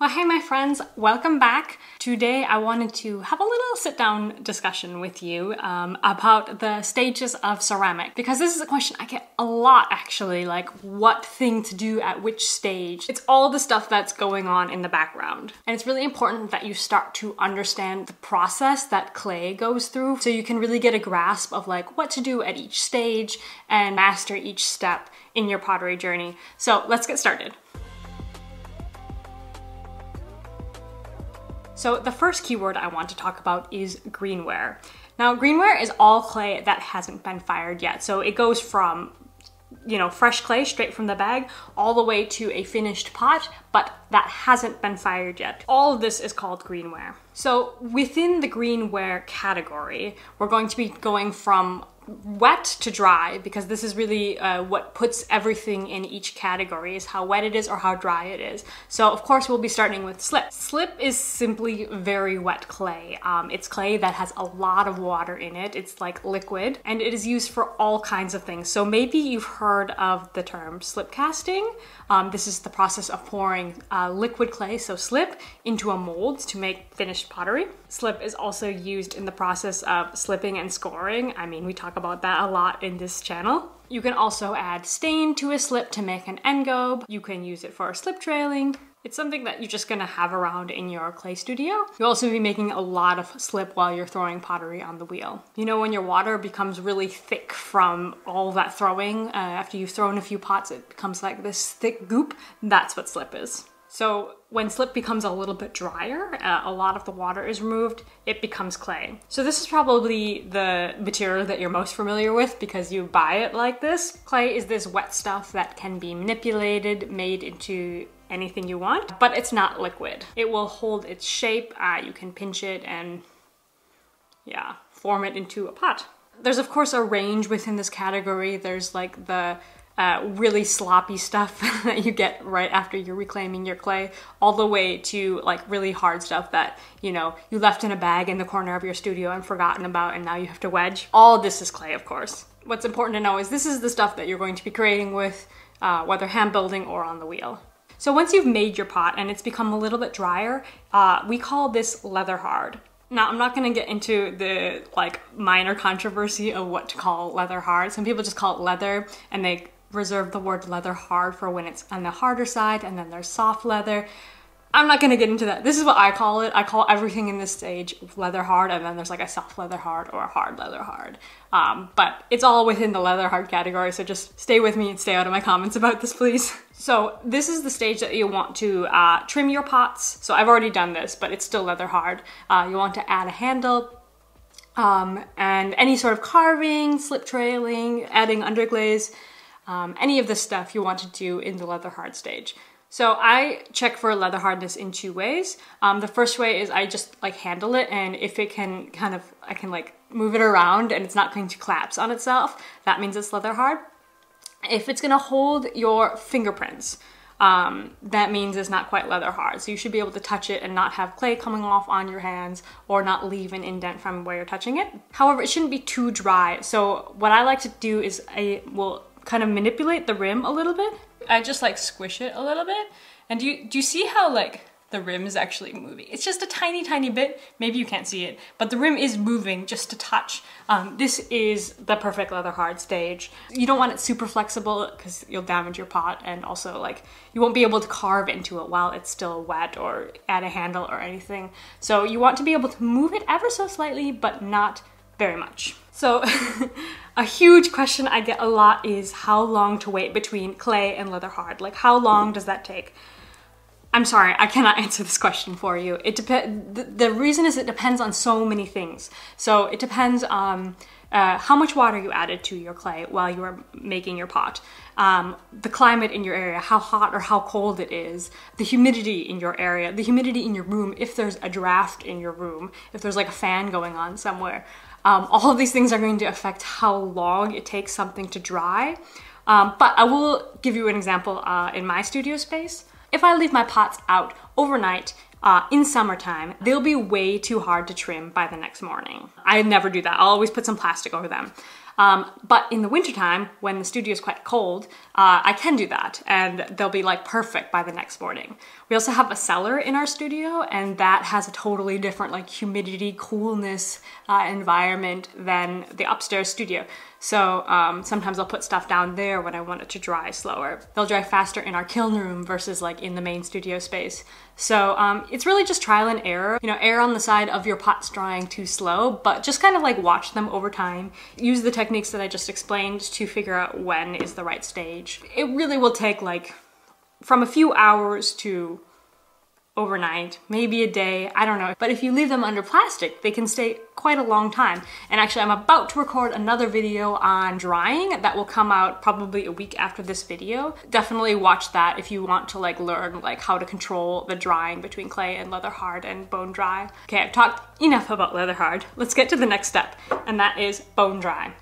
Well, hey, my friends, welcome back. Today, I wanted to have a little sit down discussion with you um, about the stages of ceramic because this is a question I get a lot actually like, what thing to do at which stage. It's all the stuff that's going on in the background. And it's really important that you start to understand the process that clay goes through so you can really get a grasp of like what to do at each stage and master each step in your pottery journey. So, let's get started. So the first keyword I want to talk about is greenware. Now greenware is all clay that hasn't been fired yet. So it goes from you know, fresh clay straight from the bag all the way to a finished pot, but that hasn't been fired yet. All of this is called greenware. So within the greenware category, we're going to be going from wet to dry because this is really uh, what puts everything in each category is how wet it is or how dry it is. So of course we'll be starting with slip. Slip is simply very wet clay. Um, it's clay that has a lot of water in it. It's like liquid and it is used for all kinds of things. So maybe you've heard of the term slip casting. Um, this is the process of pouring uh, liquid clay, so slip, into a mold to make finished pottery. Slip is also used in the process of slipping and scoring. I mean, we talk about that a lot in this channel. You can also add stain to a slip to make an engobe. You can use it for slip trailing. It's something that you're just gonna have around in your clay studio. You'll also be making a lot of slip while you're throwing pottery on the wheel. You know when your water becomes really thick from all that throwing, uh, after you've thrown a few pots, it becomes like this thick goop. That's what slip is. So when slip becomes a little bit drier, uh, a lot of the water is removed, it becomes clay. So this is probably the material that you're most familiar with because you buy it like this. Clay is this wet stuff that can be manipulated, made into anything you want, but it's not liquid. It will hold its shape, uh, you can pinch it and yeah, form it into a pot. There's of course a range within this category. There's like the uh, really sloppy stuff that you get right after you're reclaiming your clay, all the way to like really hard stuff that you know you left in a bag in the corner of your studio and forgotten about, and now you have to wedge. All this is clay, of course. What's important to know is this is the stuff that you're going to be creating with, uh, whether hand building or on the wheel. So once you've made your pot and it's become a little bit drier, uh, we call this leather hard. Now, I'm not gonna get into the like minor controversy of what to call leather hard. Some people just call it leather and they reserve the word leather hard for when it's on the harder side, and then there's soft leather. I'm not gonna get into that. This is what I call it. I call everything in this stage leather hard, and then there's like a soft leather hard or a hard leather hard. Um, but it's all within the leather hard category, so just stay with me and stay out of my comments about this, please. So this is the stage that you want to uh, trim your pots. So I've already done this, but it's still leather hard. Uh, you want to add a handle, um, and any sort of carving, slip trailing, adding underglaze, um, any of the stuff you want to do in the leather hard stage. So I check for leather hardness in two ways. Um, the first way is I just like handle it and if it can kind of, I can like move it around and it's not going to collapse on itself, that means it's leather hard. If it's gonna hold your fingerprints, um, that means it's not quite leather hard. So you should be able to touch it and not have clay coming off on your hands or not leave an indent from where you're touching it. However, it shouldn't be too dry. So what I like to do is I will kind of manipulate the rim a little bit. I just like squish it a little bit. And do you, do you see how like the rim is actually moving? It's just a tiny, tiny bit. Maybe you can't see it, but the rim is moving just a touch. Um, this is the perfect leather hard stage. You don't want it super flexible because you'll damage your pot and also like you won't be able to carve into it while it's still wet or add a handle or anything. So you want to be able to move it ever so slightly, but not very much. So a huge question I get a lot is how long to wait between clay and leather hard? Like how long does that take? I'm sorry, I cannot answer this question for you. It depends. The, the, reason is it depends on so many things. So it depends on uh, how much water you added to your clay while you were making your pot, um, the climate in your area, how hot or how cold it is, the humidity in your area, the humidity in your room, if there's a draft in your room, if there's like a fan going on somewhere. Um, all of these things are going to affect how long it takes something to dry. Um, but I will give you an example uh, in my studio space. If I leave my pots out overnight uh, in summertime, they'll be way too hard to trim by the next morning. I never do that. I'll always put some plastic over them. Um, but in the wintertime, when the studio is quite cold, uh, I can do that and they'll be like perfect by the next morning. We also have a cellar in our studio, and that has a totally different like humidity, coolness uh, environment than the upstairs studio. So um, sometimes I'll put stuff down there when I want it to dry slower. They'll dry faster in our kiln room versus like in the main studio space. So um, it's really just trial and error. You know, err on the side of your pots drying too slow, but just kind of like watch them over time. Use the techniques that I just explained to figure out when is the right stage. It really will take like from a few hours to overnight, maybe a day, I don't know. But if you leave them under plastic, they can stay quite a long time. And actually, I'm about to record another video on drying that will come out probably a week after this video. Definitely watch that if you want to like learn like how to control the drying between clay and leather hard and bone dry. Okay, I've talked enough about leather hard. Let's get to the next step, and that is bone dry.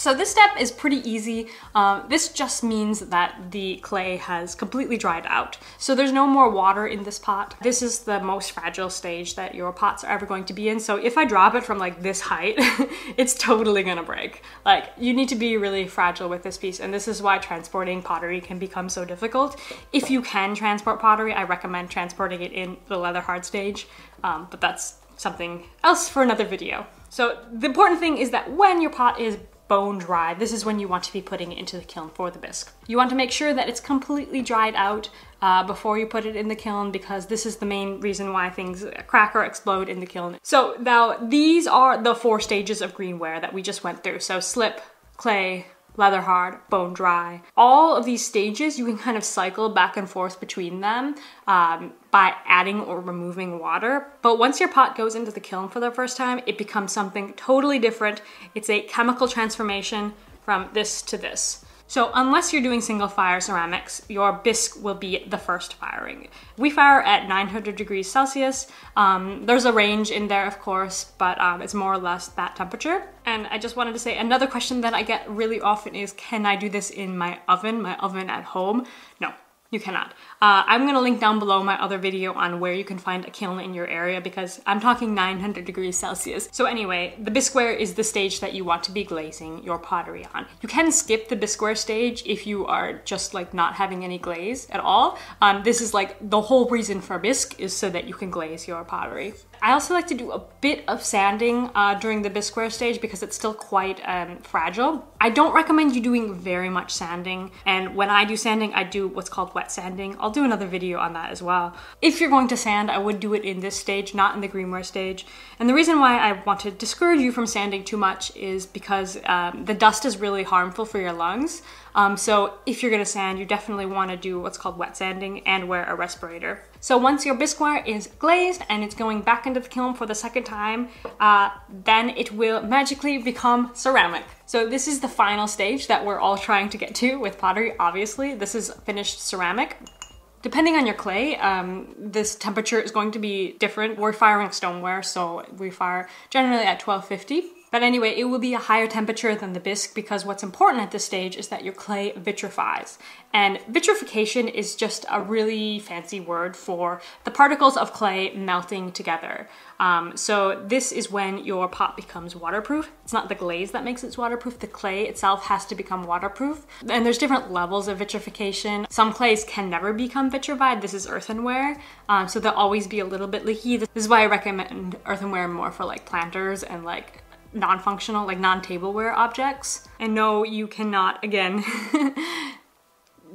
So this step is pretty easy. Um, this just means that the clay has completely dried out. So there's no more water in this pot. This is the most fragile stage that your pots are ever going to be in. So if I drop it from like this height, it's totally gonna break. Like you need to be really fragile with this piece. And this is why transporting pottery can become so difficult. If you can transport pottery, I recommend transporting it in the leather hard stage. Um, but that's something else for another video. So the important thing is that when your pot is bone dry, this is when you want to be putting it into the kiln for the bisque. You want to make sure that it's completely dried out uh, before you put it in the kiln because this is the main reason why things crack or explode in the kiln. So now these are the four stages of greenware that we just went through. So slip, clay, leather hard, bone dry. All of these stages, you can kind of cycle back and forth between them um, by adding or removing water. But once your pot goes into the kiln for the first time, it becomes something totally different. It's a chemical transformation from this to this. So unless you're doing single fire ceramics, your bisque will be the first firing. We fire at 900 degrees Celsius. Um, there's a range in there, of course, but um, it's more or less that temperature. And I just wanted to say another question that I get really often is, can I do this in my oven, my oven at home? No, you cannot. Uh, I'm gonna link down below my other video on where you can find a kiln in your area because I'm talking 900 degrees Celsius. So anyway, the bisqueware is the stage that you want to be glazing your pottery on. You can skip the bisqueware stage if you are just like not having any glaze at all. Um, this is like the whole reason for bisque is so that you can glaze your pottery. I also like to do a bit of sanding uh, during the bisqueware stage because it's still quite um, fragile. I don't recommend you doing very much sanding and when I do sanding I do what's called wet sanding. I'll do another video on that as well. If you're going to sand I would do it in this stage, not in the greenware stage. And the reason why I want to discourage you from sanding too much is because um, the dust is really harmful for your lungs. Um, so if you're gonna sand, you definitely wanna do what's called wet sanding and wear a respirator. So once your bisqueware is glazed and it's going back into the kiln for the second time, uh, then it will magically become ceramic. So this is the final stage that we're all trying to get to with pottery, obviously. This is finished ceramic. Depending on your clay, um, this temperature is going to be different. We're firing stoneware, so we fire generally at 1250. But anyway, it will be a higher temperature than the bisque because what's important at this stage is that your clay vitrifies. And vitrification is just a really fancy word for the particles of clay melting together. Um, so this is when your pot becomes waterproof. It's not the glaze that makes it waterproof, the clay itself has to become waterproof. And there's different levels of vitrification. Some clays can never become vitrified. This is earthenware, um, so they'll always be a little bit leaky. This is why I recommend earthenware more for like planters and like non-functional, like non-tableware objects. And no, you cannot, again,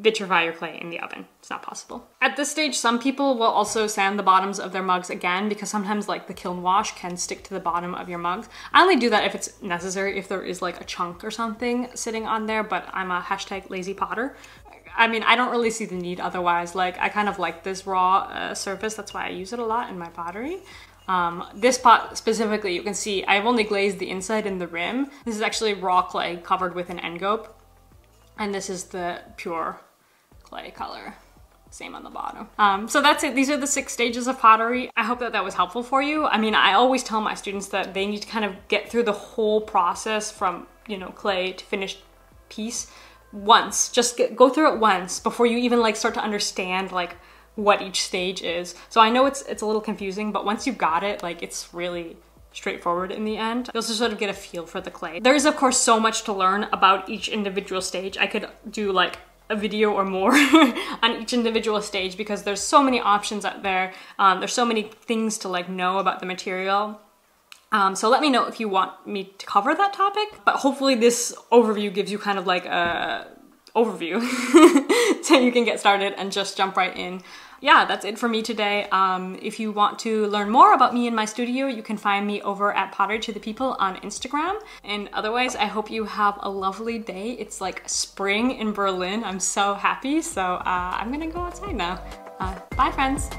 vitrify your clay in the oven. It's not possible. At this stage, some people will also sand the bottoms of their mugs again because sometimes like the kiln wash can stick to the bottom of your mugs. I only do that if it's necessary, if there is like a chunk or something sitting on there, but I'm a hashtag lazy potter. I mean, I don't really see the need otherwise. Like, I kind of like this raw uh, surface. That's why I use it a lot in my pottery. Um, this pot specifically, you can see I've only glazed the inside and the rim. This is actually raw clay covered with an engobe. And this is the pure clay color. Same on the bottom. Um, so that's it. These are the six stages of pottery. I hope that that was helpful for you. I mean, I always tell my students that they need to kind of get through the whole process from, you know, clay to finished piece once. Just get, go through it once before you even like start to understand like what each stage is. So I know it's it's a little confusing, but once you've got it, like it's really straightforward in the end. You'll just sort of get a feel for the clay. There is of course so much to learn about each individual stage. I could do like a video or more on each individual stage because there's so many options out there. Um, there's so many things to like know about the material. Um, so let me know if you want me to cover that topic. But hopefully this overview gives you kind of like a overview so you can get started and just jump right in. Yeah, that's it for me today. Um, if you want to learn more about me and my studio, you can find me over at Pottery to the People on Instagram. And otherwise, I hope you have a lovely day. It's like spring in Berlin. I'm so happy. So uh, I'm gonna go outside now. Uh, bye, friends.